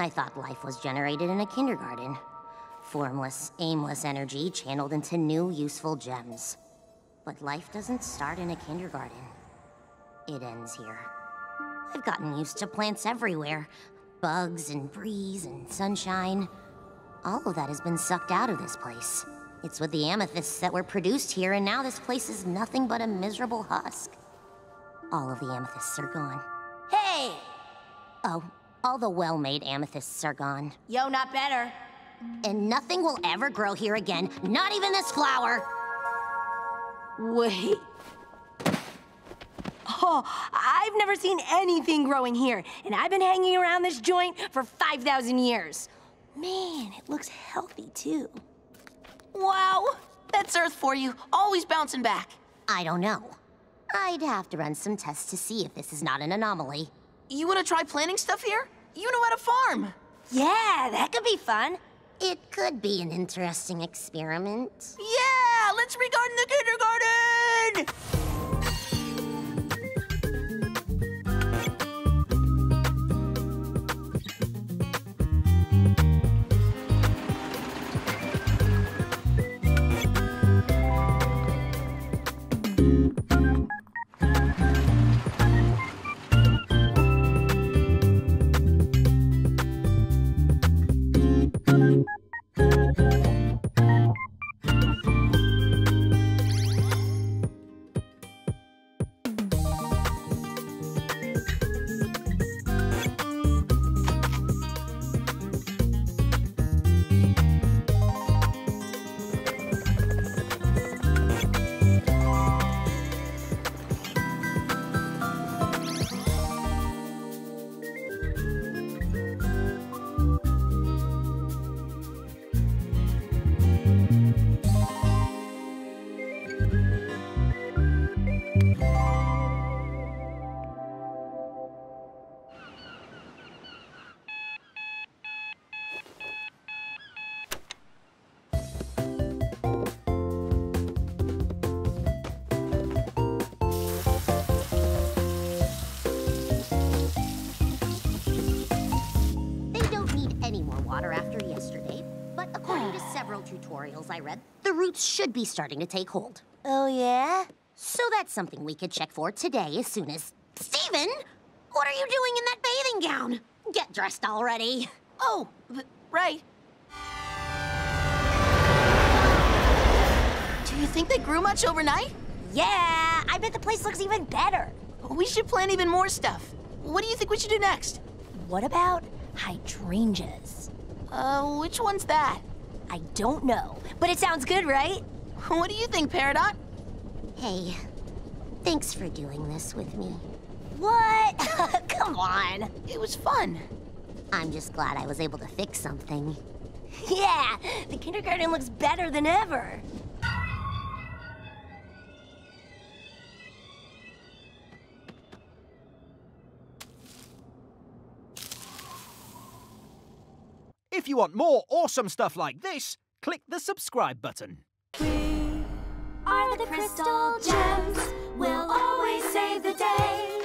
I thought life was generated in a kindergarten. Formless, aimless energy channeled into new, useful gems. But life doesn't start in a kindergarten. It ends here. I've gotten used to plants everywhere. Bugs and breeze and sunshine. All of that has been sucked out of this place. It's with the amethysts that were produced here, and now this place is nothing but a miserable husk. All of the amethysts are gone. Hey! Oh, all the well-made amethysts are gone. Yo, not better. And nothing will ever grow here again, not even this flower. Wait. Oh, I've never seen anything growing here, and I've been hanging around this joint for 5,000 years. Man, it looks healthy, too. Wow, that's Earth for you, always bouncing back. I don't know. I'd have to run some tests to see if this is not an anomaly. You want to try planting stuff here? You know how to farm. Yeah, that could be fun. It could be an interesting experiment. Yeah, let's regarden the kindergarten! But according to several tutorials I read, the roots should be starting to take hold. Oh, yeah? So that's something we could check for today as soon as... Steven! What are you doing in that bathing gown? Get dressed already. Oh, right. Do you think they grew much overnight? Yeah, I bet the place looks even better. We should plant even more stuff. What do you think we should do next? What about hydrangeas? Uh, which one's that? I don't know, but it sounds good, right? What do you think, Peridot? Hey, thanks for doing this with me. What? Come on. It was fun. I'm just glad I was able to fix something. Yeah, the kindergarten looks better than ever. If you want more awesome stuff like this, click the subscribe button. We are the Crystal Gems. We'll always save the day.